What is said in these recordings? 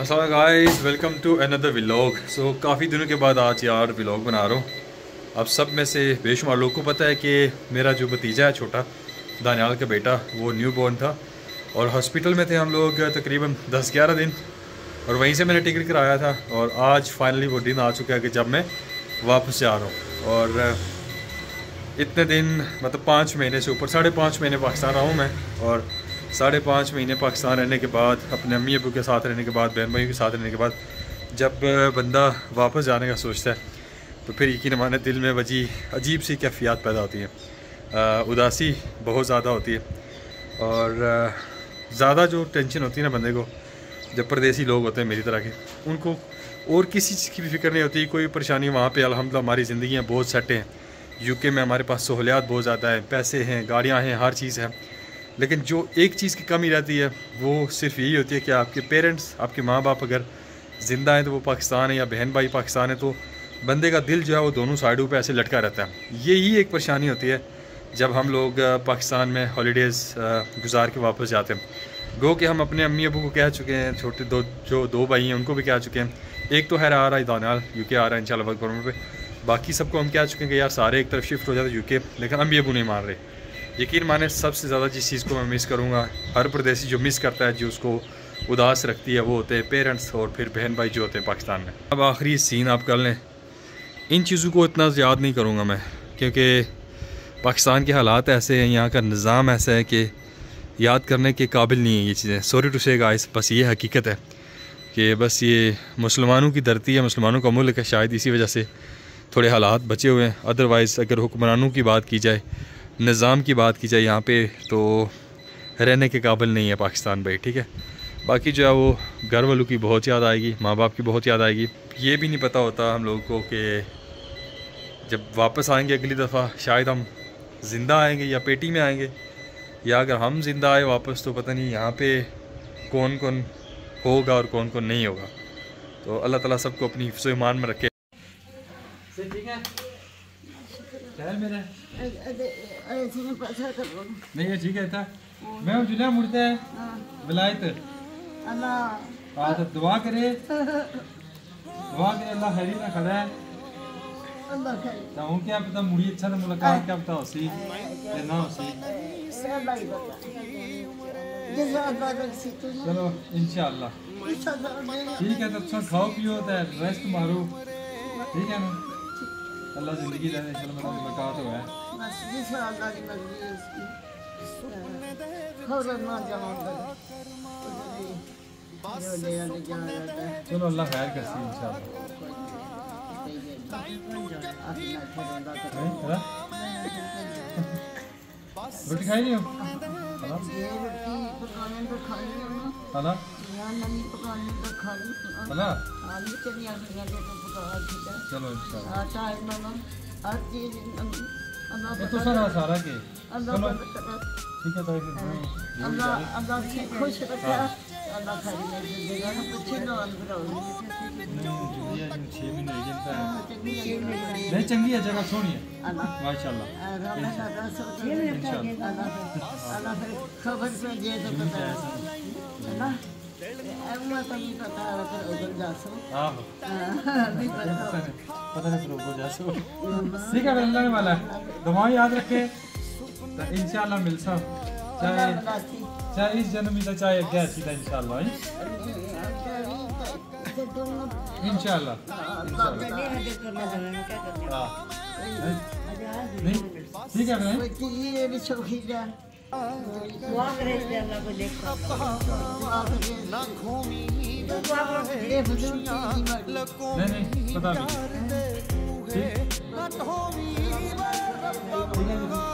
असल guys, welcome to another vlog so काफ़ी दिनों के बाद आज यार व्लॉग बना रहा हूँ। अब सब में से बेशुमार लोगों को पता है कि मेरा जो भतीजा है, छोटा, दानियाल का बेटा, वो न्यू बॉर्न था। और हॉस्पिटल में थे हम लोग तकरीबन 10-11 दिन। और वहीं से मैंने टिकट कराया था। और आज फाइनली वो दिन आ चुका है कि जब मैं वापस जा रहा हूँ। और इतने दिन मतलब पाँच महीने से ऊपर, साढ़े पाँच महीने पाकिस्तान रहा हूँ मैं। और साढ़े पाँच महीने पाकिस्तान रहने के बाद, अपने अम्मी अबू के साथ रहने के बाद, बहन भाइयों के साथ रहने के बाद, जब बंदा वापस जाने का सोचता है तो फिर यकीन माने दिल में वजी, अजीब सी कैफियत पैदा होती है। उदासी बहुत ज़्यादा होती है। और ज़्यादा जो टेंशन होती है ना बंदे को, जब परदेसी लोग होते हैं मेरी तरह के, उनको और किसी चीज़ की भी फ़िक्र नहीं होती, कोई परेशानी वहाँ पे अलहमदिल्ला हमारी ज़िंदियाँ बहुत सेट हैं। यूके में हमारे पास सहूलियात बहुत ज़्यादा है, पैसे हैं, गाड़ियाँ हैं, हर चीज़ है। लेकिन जो एक चीज़ की कमी रहती है, वो सिर्फ़ यही होती है कि आपके पेरेंट्स, आपके माँ बाप अगर ज़िंदा हैं तो वो पाकिस्तान है या बहन भाई पाकिस्तान है तो बंदे का दिल जो है वो दोनों साइडों पे ऐसे लटका रहता है। यही एक परेशानी होती है जब हम लोग पाकिस्तान में हॉलीडेज़ गुजार के वापस जाते हैं। गो कि हम अपने अम्मी अबू को कह चुके हैं, छोटे दो, जो दो भाई हैं, उनको भी कह चुके हैं एक तो है आ रहा है दानाल यूके आ रहा है इंशाल्लाह वक्त पे। बाकी सबको हम क्या चुके हैं कि यार, सारे एक तरफ़ शिफ्ट हो जाते यूके लेकिन अम्मी अबू नहीं मार रहे यकीन माने सबसे ज़्यादा जिस चीज़ को मैं मिस करूँगा, हर प्रदेशी जो मिस करता है, जो उसको उदास रखती है, वो होते हैं पेरेंट्स और फिर बहन भाई जो होते हैं पाकिस्तान में। अब आखिरी सीन आप कर लें। इन चीज़ों को इतना याद नहीं करूँगा मैं, क्योंकि पाकिस्तान के हालात ऐसे हैं, यहाँ का निज़ाम ऐसा है कि याद करने के काबिल नहीं है ये चीज़ें। सॉरी टू से गाइस बस ये हकीकत है। कि बस ये मुसलमानों की धरती है, मुसलमानों का मुल्क है, शायद इसी वजह से थोड़े हालात बचे हुए हैं। अदरवाइज़ अगर हुक्मरानों की बात की जाए, निज़ाम की बात की जाए यहाँ पे तो रहने के काबिल नहीं है पाकिस्तान भाई, ठीक है? बाकी जो है वो घर वालों की बहुत याद आएगी माँ बाप की बहुत याद आएगी। ये भी नहीं पता होता हम लोगों को कि जब वापस आएँगे अगली दफ़ा, शायद हम ज़िंदा आएँगे या पेटी में आएँगे, या अगर हम ज़िंदा आए वापस तो पता नहीं यहाँ पे कौन कौन होगा और कौन कौन नहीं होगा। तो अल्लाह ताला सबको अपनी हिफ्स ईमान में रखे। नहीं, ये ठीक है था मैं जुलिया मुड़ते हैं। विलायत। हाँ तो दुआ करे। दुआ करे, अल्लाह खैरी ना खड़ा है तो क्या पता, मुड़ी अच्छा तो मुलाकात, क्या पता होसी ना होसी चलो, इंशाल्लाह। ठीक है तो अच्छा खाओ, पियो तो रेस्ट मारो। ठीक है ना? अल्लाह ज़िंदगी देने इंशाल्लाह मतलब मुलाकात हो, है। चलो, अल्लाह खैर कर सी इंशाल्लाह रोटी खाई नहीं हो? चलो ये तो सारा सारा के। चलो। ठीक है तो अल्लाह अल्लाह खुश रखा। अल्लाह खाली नहीं चंगी है जगह सोनी है। माशाल्लाह। अल्लाह खबर से जे तो पता है ना पता ठीक है वाला है याद रखे। तो इंशाल्लाह मिल सब चाहे चाहे इस जन्म में चाहे अगे सीधा इंशाल्लाह। इंशाल्लाह ठीक? है बहन नहीं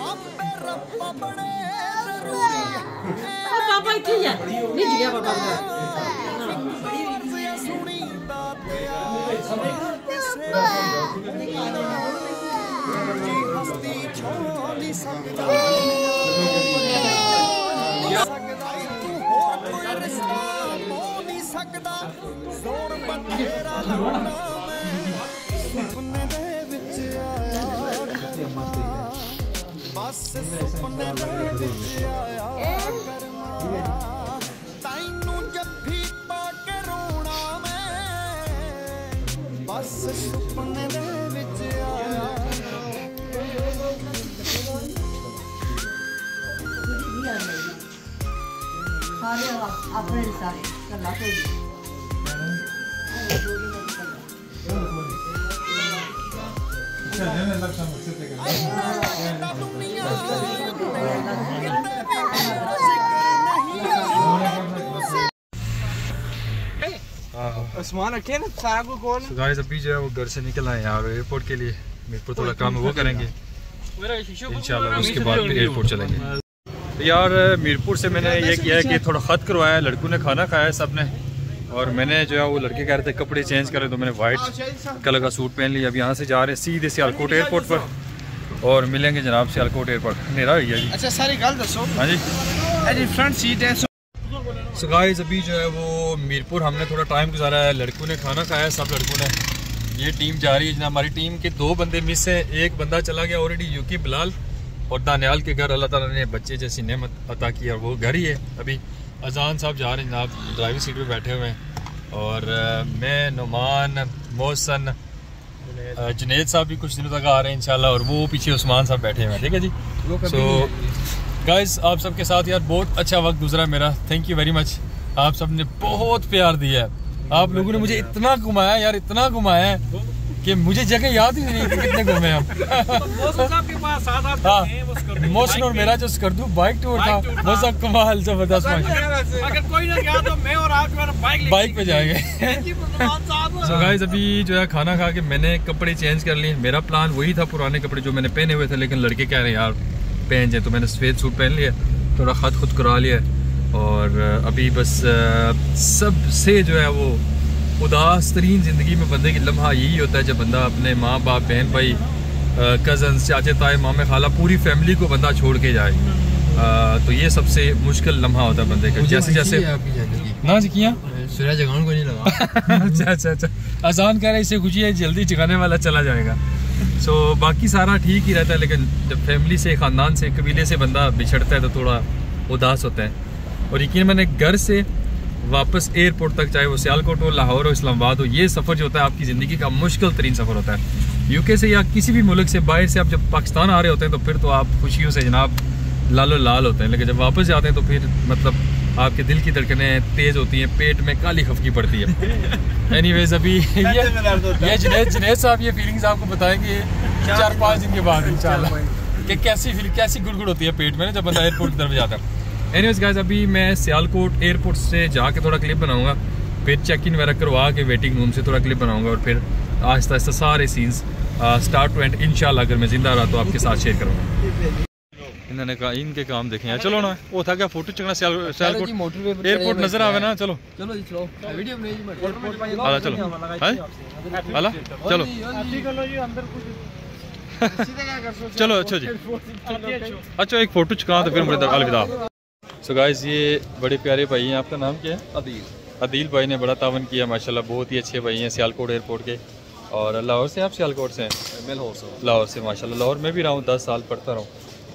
ਆਪੇ ਰੱਬ ਬਣੇ ਜ਼ਰੂਰੀ ਬਾਬਾ ਇੱਥੇ ਹੀ ਹੈ ਨਹੀਂ ਗਿਆ ਬਾਬਾ ਤੈਨੂੰ ਜੱਫੀ ਪਾ ਕੇ ਰੋਣਾ ਮੈਂ ਬਸ ਸੁਪਨੇ ਦੇ ਵਿੱਚ ਆਇਆ ਸਾਰੇ ਆਪਣੇ ਸਾਰੇ ਕੱਲਾ ਕੋਈ सामान रखे ना सारा को कौन तो गाइस अभी जो है वो घर से निकल आए यार एयरपोर्ट के लिए। मेरे को थोड़ा काम है वो करेंगे। इंशाल्लाह उसके बाद फिर एयरपोर्ट चलेंगे। यार मीरपुर से मैंने ये किया है कि थोड़ा ख़त करवाया है। लड़कों ने खाना खाया है सबने और मैंने जो है वो लड़के कह रहे थे कपड़े चेंज करें तो मैंने वाइट कलर का सूट पहन लिया। अब यहाँ से जा रहे हैं सीधे सियालकोट एयरपोर्ट पर। और मिलेंगे जनाब सियालकोट एयरपोर्ट अंधेरा हो गया जी। अच्छा सारी गल दसो हाँ जी। अरे फ्रंट सीट है सो गाइस अभी जो है वो मीरपुर हमने थोड़ा टाइम गुजारा है। लड़कों ने खाना खाया है सब लड़कों ने। ये टीम जा रही है जनाब हमारी टीम के दो बंदे मिस हैं। एक बंदा चला गया ऑलरेडी यूकी बिलाल और दानियाल के घर। अल्लाह ताला ने बच्चे जैसी नेमत अता की और वो घर ही है। अभी अजान साहब जा रहे हैं जनाब ड्राइविंग सीट पे बैठे हुए हैं। और अ, मैं नुमान मोहसन जुनेद साहब भी कुछ दिनों तक आ रहे हैं इंशाल्लाह और वो पीछे उस्मान साहब बैठे हुए हैं ठीक है जी? सो गाइस आप सबके साथ यार बहुत अच्छा वक्त गुजरा मेरा। थैंक यू वेरी मच आप सबने बहुत प्यार दिया। है आप लोगों ने मुझे इतना घुमाया यार इतना घुमाया है कि मुझे जगह याद ही नहीं कितने घूमे हम। मोशन और मेरा जो स्कर्दू बाइक टूर था। वो सब कमाल ज़बरदस्त अगर कोई ना गया तो मैं और आप है बाइक बाइक पे जाएँगे। सो गाइस अभी जो है खाना खा के मैंने कपड़े चेंज कर लिए। मेरा प्लान वही था पुराने कपड़े जो मैंने पहने हुए थे लेकिन लड़के कह रहे हैं यार पहन जाए। तो मैंने सफ़ेद सूट पहन लिया थोड़ा खत खुद करा लिया। और अभी बस सबसे जो है वो उदास तरीन ज़िंदगी में बंदे की लम्हा यही होता है जब बंदा अपने माँ बाप बहन भाई कज़न चाचे ताए मामे खाला पूरी फैमिली को बंदा छोड़ के जाए। अ, तो ये सबसे मुश्किल लम्हा होता है बंदे का। जैसे जैसे ना जी किया? सूर्य जगान को नहीं लगा। अच्छा अच्छा अच्छा। आसान कह रहा है इससे खुशी है जल्दी जगाने वाला चला जाएगा। सो so, बाकी सारा ठीक ही रहता है लेकिन जब फैमिली से ख़ानदान से कबीले से बंदा बिछड़ता है तो थोड़ा उदास होता है। और यकीन मैंने घर से वापस एयरपोर्ट तक चाहे वो सियालकोट हो लाहौर हो इस्लामाबाद हो ये सफ़र जो होता है आपकी ज़िंदगी का मुश्किल तरीन सफ़र होता है। यूके से या किसी भी मुल्क से बाहर से आप जब पाकिस्तान आ रहे होते हैं तो फिर तो आप खुशियों से जनाब लालो लाल होते हैं। लेकिन जब वापस जाते हैं तो फिर मतलब आपके दिल की धड़कनें तेज़ होती हैं पेट में काली खफकी पड़ती है। एनीवेज अभी ये ये जुनेद जुनेद साहब ये फीलिंग्स आपको बताएँगे चार पाँच दिन के बाद इंशाल्लाह। कि कैसी फील कैसी गुड़गुड़ होती है पेट में ना जब बंदा एयरपोर्ट की तरफ़ जाता है। एनीवेज गाइस अभी मैं सियालकोट एयरपोर्ट से जाके थोड़ा क्लिप बनाऊँगा फिर चेक इन वगैरह करवा के वेटिंग रूम से थोड़ा क्लिप बनाऊँगा और फिर आहिस्ता आहिस्ता सारे सीन्स स्टार्ट टू एंड इंशाल्लाह अगर मैं ज़िंदा रहा तो आपके साथ शेयर करूँगा। इन्होंने कहा इनके काम देखे। हैं चलो ना वो था क्या फ़ोटो चकना सियालकोट एयरपोर्ट नज़र आवे ना चलो। चलो चलो। चलो। चलो। चलो। अच्छा जी। अच्छा एक फ़ोटो चुका तो फिर मुझे अलविदा। सो गाइस ये बड़े प्यारे भाई हैं आपका नाम क्या है? अदील। अदील भाई ने बड़ा तावन किया माशाल्लाह बहुत ही अच्छे भाई हैं सियालकोट एयरपोर्ट के। और लाहौर से आप सियालकोट से हैं? मेल हाउस लाहौर से माशाल्लाह। लाहौर में भी रहा हूँ दस साल पढ़ता रहा हूँ।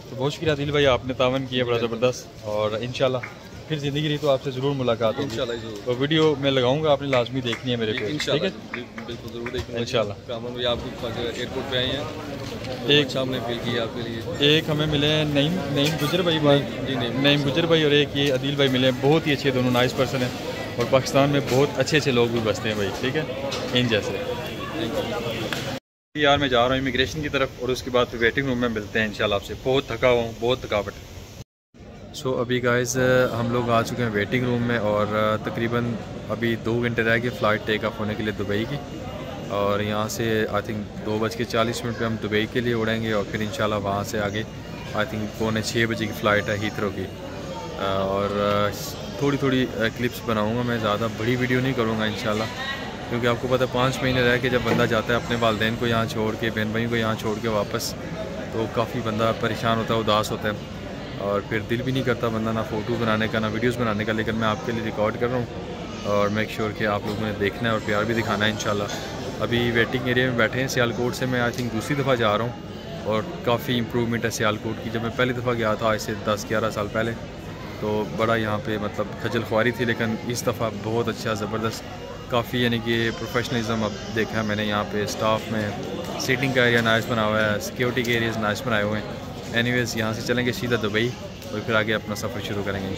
तो बहुत शुक्रिया दिल भाई आपने तावन किया बड़ा ज़बरदस्त। और इन फिर ज़िंदगी रही तो आपसे ज़रूर मुलाकात होगी। तो वीडियो मैं लगाऊँगा आपने लाजमी देखनी है मेरे पे। ठीक है? बिल्कुल ज़रूर देखेंगे इंशाल्लाह। कामन भाई आप एयरपोर्ट पे आए हैं। एक- हमने फील किया आपके लिए। एक हमें मिले हैं नईम नईम गुजर भाई भाई जी, नईम। नईम गुजर भाई और एक ये अदील भाई मिले हैं। बहुत ही अच्छे दोनों नाइस पर्सन हैं। और पाकिस्तान में बहुत अच्छे अच्छे लोग भी बसते हैं भाई ठीक है? इन जैसे। यार मैं जा रहा हूँ इमिग्रेशन की तरफ़ और उसके बाद फिर वेटिंग रूम में मिलते हैं इंशाल्लाह आपसे। बहुत थका हुआ हूँ बहुत थकावट। सो so, अभी गाइस हम लोग आ चुके हैं वेटिंग रूम में और तकरीबन अभी दो घंटे रह गए फ़्लाइट टेक ऑफ़ होने के लिए दुबई की। और यहाँ से आई थिंक दो बज के चालीस मिनट पर हम दुबई के लिए उड़ेंगे और फिर इंशाल्लाह वहाँ से आगे आई थिंक पौने छः बजे की फ़्लाइट है हीथरो की। और थोड़ी थोड़ी क्लिप्स बनाऊँगा मैं, ज़्यादा बड़ी वीडियो नहीं करूँगा इंशाल्लाह, क्योंकि आपको पता पाँच महीने रह के जब बंदा जाता है अपने वालदेन को यहाँ छोड़ के, बहन भाई को यहाँ छोड़ के वापस तो काफ़ी बंदा परेशान होता है, उदास होता है। और फिर दिल भी नहीं करता बंदा ना फ़ोटो बनाने का, ना वीडियोस बनाने का, लेकिन मैं आपके लिए रिकॉर्ड कर रहा हूँ और मेक श्योर sure कि आप लोगों ने देखना है और प्यार भी दिखाना है इन अभी वेटिंग एरिया में बैठे हैं, सियालकोट से मैं आई थिंक दूसरी दफ़ा जा रहा हूँ। और काफ़ी इम्प्रूवमेंट है सियालकोट की। जब मैं पहली दफ़ा गया था आज से दस ग्यारह साल पहले तो बड़ा यहाँ पे मतलब खजल खुआरी थी, लेकिन इस दफ़ा बहुत अच्छा ज़बरदस्त, काफ़ी यानी कि प्रोफेशनलिज्म अब देखा है मैंने यहाँ पे। स्टाफ में सीटिंग का एरिया नाइस बना हुआ है सिक्योरिटी के एरियाज़ नाइस बनाए हुए हैं। एनीवेज यहाँ से चलेंगे सीधा दुबई और फिर आगे अपना सफ़र शुरू करेंगे इन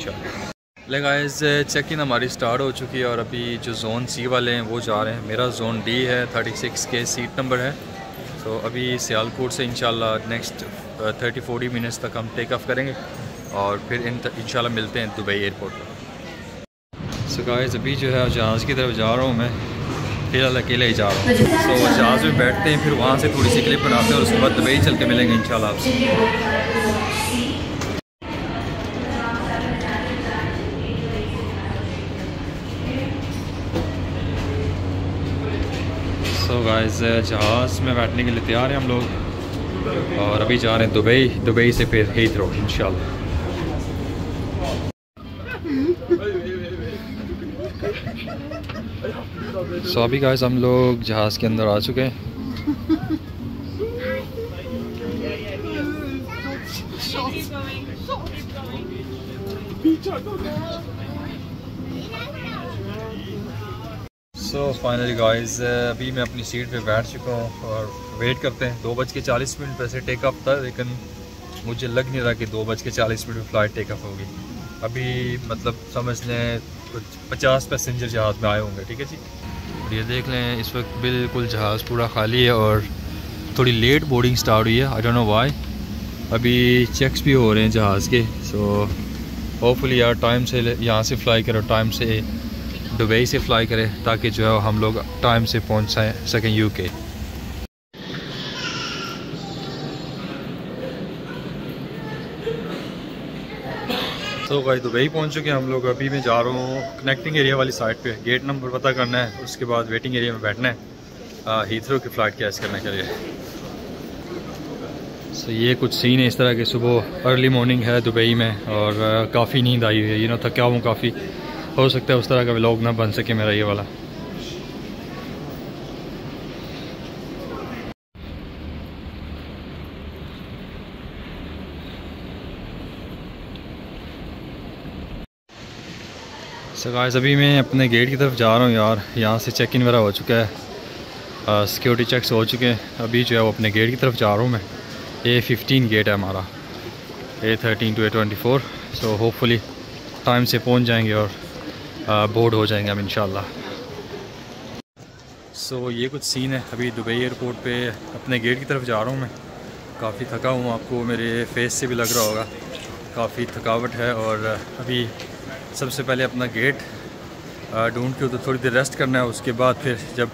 ले गाइस चेक इन हमारी स्टार्ट हो चुकी है और अभी जो जोन सी वाले हैं, वो जा रहे हैं। मेरा जोन डी है 36 के सीट नंबर है। तो अभी सियालकोट से इंशाल्लाह नेक्स्ट थर्टी फोर्टी मिनट्स तक हम टेक ऑफ़ करेंगे और फिर इन मिलते हैं दुबई एयरपोर्ट पर। सो गाइस अभी जो है, जहाज़ की तरफ़ जा रहा हूँ मैं। फ़िलहाल अकेले ही जा रहा हूँ। तो जहाज़ में बैठते हैं, फिर वहाँ से थोड़ी सी क्लिप बनाते हैं और उसके बाद दुबई चल के मिलेंगे इन आपसे। सो गाइस जहाज़ में बैठने के लिए तैयार हैं हम लोग। और अभी जा रहे हैं दुबई दुबई से फिर हीथ्रो इंशाल्लाह। सो अभी गाइस हम लोग जहाज़ के अंदर आ चुके हैं। सो फाइनली गाइस अभी मैं अपनी सीट पे बैठ चुका हूँ और वेट करते हैं। दो बज के चालीस मिनट वैसे टेक ऑफ़ था, लेकिन मुझे लग नहीं रहा कि दो बज के चालीस मिनट में फ़्लाइट टेकअप होगी। अभी मतलब समझ लें कुछ पचास पैसेंजर जहाज़ में आए होंगे, ठीक है जी? और ये देख लें, इस वक्त बिल्कुल जहाज़ पूरा खाली है और थोड़ी लेट बोर्डिंग स्टार्ट हुई है। आई डोंट नो वाई अभी चेक्स भी हो रहे हैं जहाज़ के सो होपफुली यार टाइम से यहाँ से फ्लाई करो टाइम से दुबई से फ़्लाई करें ताकि जो है हम लोग टाइम से पहुँच सकें यूके तो भाई दुबई पहुँच चुके हैं हम लोग। अभी मैं जा रहा हूँ कनेक्टिंग एरिया वाली साइड पे। गेट नंबर पता करना है, उसके बाद वेटिंग एरिया में बैठना है। हीथ्रो की फ़्लाइट कैश करने के लिए। सो ये कुछ सीन है इस तरह के। सुबह अर्ली मॉर्निंग है दुबई में और काफ़ी नींद आई हुई है। यू नो थका हूँ काफ़ी। हो सकता है उस तरह का व्लॉग ना बन सके मेरा ये वाला। सो गाइस अभी मैं अपने गेट की तरफ़ जा रहा हूँ यार। यहाँ से चेक इन वगैरह हो चुका है। सिक्योरिटी चेक्स हो चुके हैं। अभी जो है वो अपने गेट की तरफ़ जा रहा हूँ मैं। ए फिफ्टीन गेट है हमारा। A thirteen to A twenty four so hopefully time से पहुँच जाएँगे और बोर्ड हो जाएँगे हम इन सो so, ये कुछ सीन है। अभी दुबई एयरपोर्ट पे अपने गेट की तरफ़ जा रहा हूँ मैं। काफ़ी थका हूँ आपको मेरे फेस से भी लग रहा होगा। काफ़ी थकावट है और अभी सबसे पहले अपना गेट ढूंढ के तो थोड़ी देर रेस्ट करना है। उसके बाद फिर जब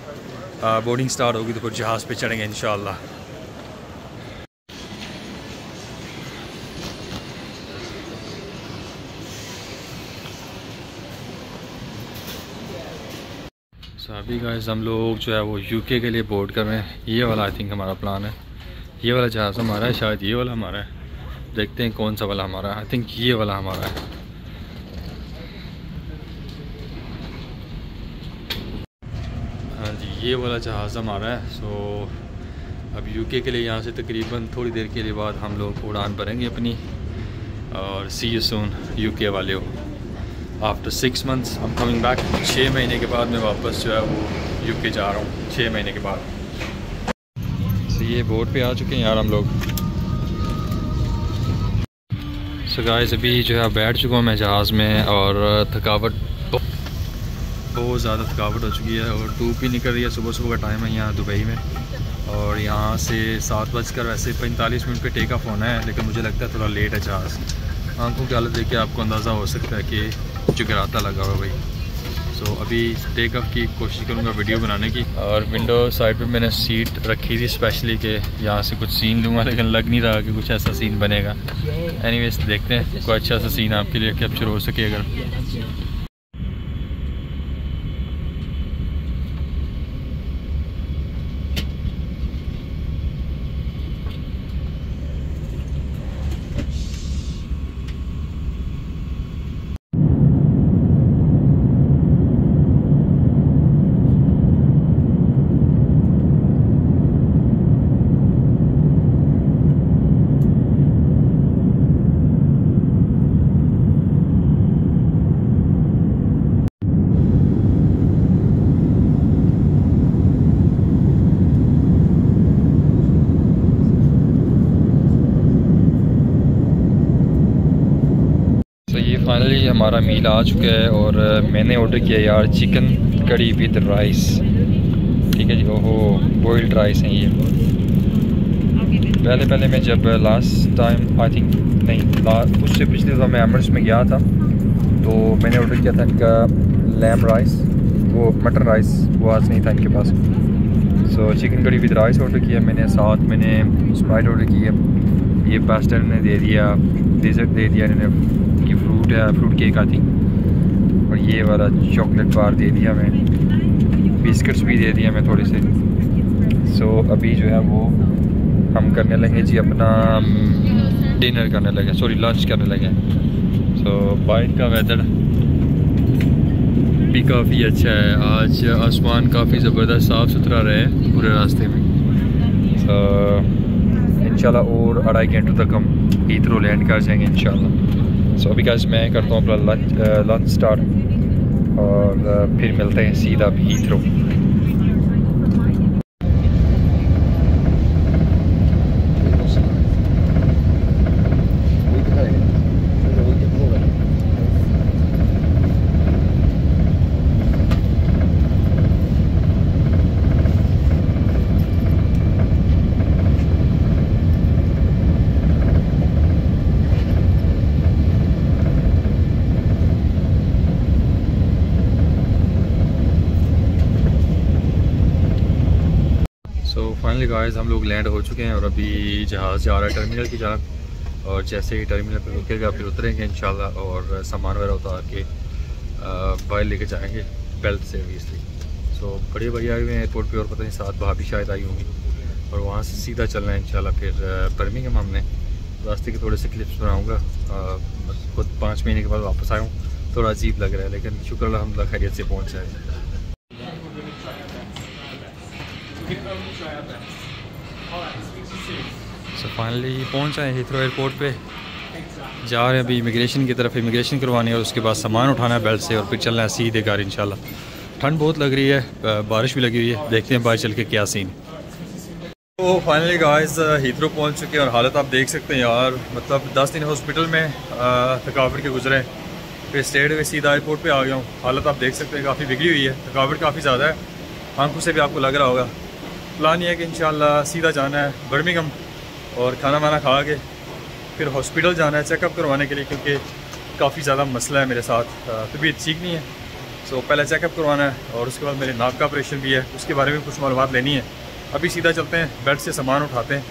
बोर्डिंग स्टार्ट होगी तो फिर जहाज़ पे चढ़ेंगे इन सो अभी गाइस हम लोग जो है वो यूके के लिए बोर्ड कर रहे हैं। ये वाला आई थिंक हमारा प्लान है। ये वाला जहाज़ हमारा है, शायद ये वाला हमारा है। देखते हैं कौन सा वाला हमारा आई थिंक ये वाला हमारा है। हाँ जी, ये वाला जहाज़ हमारा है। सो अब यूके के लिए यहाँ से तकरीबन थोड़ी देर के लिए बाद हम लोग उड़ान भरेंगे अपनी। और सी यू सून यूके वाले हो। आफ्टर सिक्स मंथ्स हम कमिंग बैक छः महीने के बाद मैं वापस जो है वो यूके जा रहा हूँ छः महीने के बाद तो ये बोर्ड पे आ चुके हैं यार हम लोग सो so गाइस अभी जो है बैठ चुका हूँ मैं जहाज़ में और थकावट बहुत ज़्यादा थकावट हो चुकी है और धूप भी निकल रही है सुबह सुबह का टाइम है यहाँ दुबई में और यहाँ से सात बजकर वैसे पैंतालीस मिनट पे टेक ऑफ़ होना है लेकिन मुझे लगता है थोड़ा लेट है जहाज़ आँखों की हालत देख के आपको अंदाज़ा हो सकता है कि जगराता लगा हुआ भाई। सो अभी टेक की कोशिश करूँगा वीडियो बनाने की। और विंडो साइड पे मैंने सीट रखी थी स्पेशली कि यहाँ से कुछ सीन लूँगा, लेकिन लग नहीं रहा कि कुछ ऐसा सीन बनेगा। एनीवेज देखते हैं, कोई अच्छा सा सीन आपके लिए कैप्चर हो सके अगर। फाइनली हमारा मील आ चुका है और मैंने ऑर्डर किया यार चिकन कड़ी विद राइस ठीक है जी ओहो बॉइल्ड राइस हैं ये। पहले पहले मैं जब लास्ट टाइम आई थिंक नहीं उससे पिछले दफ़ा मैं एमरस में गया था तो मैंने ऑर्डर किया था इनका लैम राइस वो मटन राइस वो आज नहीं था इनके पास। सो so, चिकन कड़ी विद राइस ऑर्डर किया मैंने साथ मैंने स्प्राइट ऑर्डर किया ये पास्ता ने दे दिया डेजर्ट दे दिया इन्होंने। कि फ्रूट है फ्रूट केक आती। और ये वाला चॉकलेट बार दे दिया हमें बिस्किट्स भी दे दिया हमें थोड़े से। सो so, अभी जो है वो हम करने लगे जी अपना डिनर करने लगे। सॉरी लंच करने लगे। सो so, बाइक का वेदर भी काफ़ी अच्छा है। आज आसमान काफ़ी ज़बरदस्त साफ़ सुथरा रहे पूरे रास्ते में। सो इंशाल्लाह और अढ़ाई घंटों तक हम हीथ्रो लैंड कर जाएँगे इंशाल्लाह। सो अभी गाइस मैं करता हूँ अपना लंच लंच स्टार्ट और फिर मिलते हैं सीधा हीथ्रो सो फाइनली गाइस हम लोग लैंड हो चुके हैं और अभी जहाज़ जा रहा है टर्मिनल की जानब और जैसे ही टर्मिनल पर रुकेगा, फिर उतरेंगे इंशाल्लाह और सामान वगैरह उतार के बाहर लेके जाएँगे बेल्ट से obviously सो बड़े भैया आए हुए हैं एयरपोर्ट पे और पता नहीं साथ भाभी शायद आई होंगी। और वहाँ से सीधा चलना है इंशाल्लाह, फिर बर्मिंगम हमने। रास्ते के थोड़े से क्लिप्स बनाऊँगा। खुद पाँच महीने के बाद वापस आया हूँ। थोड़ा अजीब लग रहा है, लेकिन शुक्र अलहमदिल्ला खैरियत से पहुँच जाए। सो फाइनली पहुँच आए हीथ्रो एयरपोर्ट पे। जा रहे हैं अभी इमिग्रेशन की तरफ़ इमिग्रेशन करवानी है और उसके बाद सामान उठाना है बेल्ट से और फिर चलना है सीधे घर इंशाल्लाह। ठंड बहुत लग रही है बारिश भी लगी हुई है। देखते हैं बाहर चल के क्या सीन तो फाइनली गाइस हीथ्रो पहुँच चुके हैं और हालत आप देख सकते हैं यार। मतलब दस दिन हॉस्पिटल में थकावट के गुजरे। फिर स्टेट में सीधा एयरपोर्ट पे आ गया हूँ। हालत आप देख सकते हैं, काफ़ी बिगड़ी हुई है। थकावट काफ़ी ज़्यादा है। आँखों से भी आपको लग रहा होगा। प्लान ये है कि इंशाल्लाह सीधा जाना है बर्मिंगम और खाना वाना खा के फिर हॉस्पिटल जाना है, चेकअप करवाने के लिए क्योंकि काफ़ी ज़्यादा मसला है मेरे साथ। तबीयत ठीक नहीं है। सो पहले चेकअप करवाना है और उसके बाद मेरे नाक का ऑपरेशन भी है। उसके बारे में कुछ मालूम लेनी है। अभी सीधा चलते हैं, बेड से सामान उठाते हैं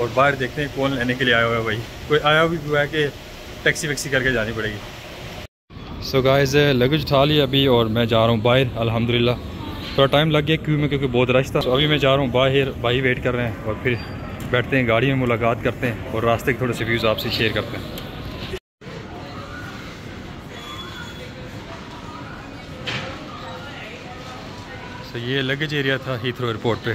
और बाहर देखते हैं कौन लेने के लिए आया हुआ है भाई। कोई आया भी हुआ है कि टैक्सी वैक्सी करके जानी पड़ेगी। सो गाइस लगेज उठा लिया अभी और मैं जा रहा हूँ बाहर, अल्हम्दुलिल्लाह। थोड़ा टाइम लग गया क्यों में क्योंकि बहुत रश था। तो अभी मैं जा रहा हूँ बाहर, भाई वेट कर रहे हैं और फिर बैठते हैं गाड़ी में, मुलाकात करते हैं और रास्ते के थोड़े से व्यूज़ आपसे शेयर करते हैं। सो ये लगेज एरिया था हीथ्रो एयरपोर्ट पे।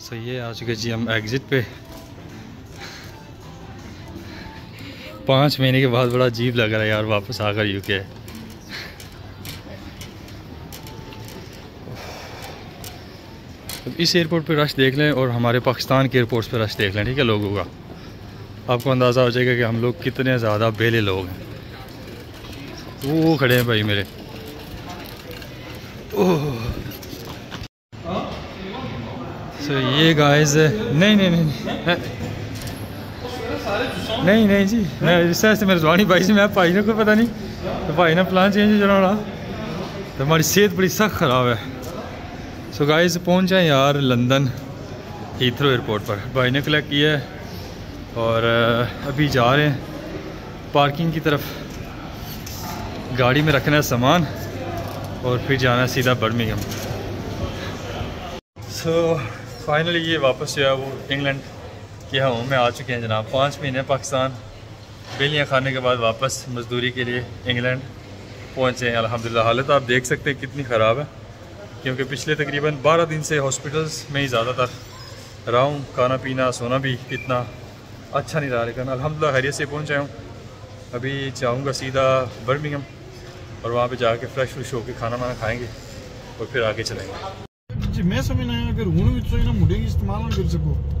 सो ये आ चुके जी हम एग्ज़िट पे। पाँच महीने के बाद बड़ा अजीब लग रहा है यार वापस आकर यूके अब इस एयरपोर्ट पे रश देख लें और हमारे पाकिस्तान के एयरपोर्ट्स पे रश देख लें, ठीक है, लोगों का। आपको अंदाज़ा हो जाएगा कि हम लोग कितने ज़्यादा बेले लोग हैं। वो खड़े हैं भाई मेरे। ओह। सो ये गाइस नहीं नहीं नहीं नहीं नहीं नहीं जी, मैं इस से मेरे जवानी भाई से मैं भाई ने कोई पता नहीं। तो भाई ने प्लान चेंज रहा तो हमारी सेहत बड़ी सख्त ख़राब है। सो गाइस पहुँच जाए यार लंदन हीथ्रो एयरपोर्ट पर। भाई ने कलेक्ट किया है और अभी जा रहे हैं पार्किंग की तरफ़। गाड़ी में रखना है सामान और फिर जाना है सीधा बर्मिंगम सो फाइनली ये वापस जो है वो इंग्लैंड किया हूँ, मैं आ चुके हैं जनाब। पाँच महीने पाकिस्तान, बेलियाँ खाने के बाद वापस मजदूरी के लिए इंग्लैंड पहुँचे हैं। अलहमदिल्ला हालत आप देख सकते हैं कितनी ख़राब है, क्योंकि पिछले तकरीबन बारह दिन से हॉस्पिटल्स में ही ज़्यादातर रहा हूँ खाना पीना, सोना भी इतना अच्छा नहीं रहा। लेकिन अलहमदिल्ला हरियत से पहुँच हूँ। अभी चाहूँगा सीधा बर्मिंगम और वहाँ पर जाके फ़्रेश फ्रुश होकर खाना वाना खाएँगे, और फिर आगे चलेंगे। मैं समझना है अगर हूँ भी तो ना की इस्तेमाल ना कर सको।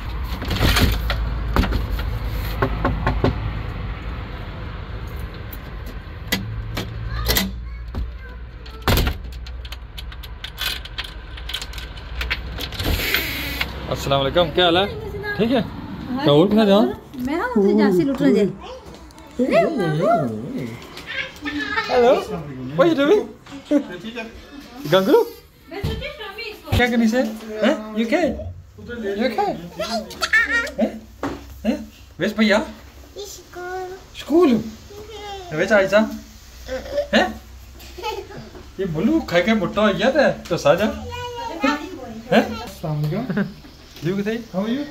अस्सलाम वालेकुम क्या हाल है ठीक है क्या और कहाँ जाओ मैं ना उसे जासी लुटने जाए hello what are you doing? गंगरू क्या करनी से हैं you okay you क्या है? हैं। where's भैया? स्कूल। where's आयशा? हैं? ये बोलू खाई के मुट्ठा हो गया था तो साजा। है? सलाम अलैकुम यू कैसे हाउ आर यू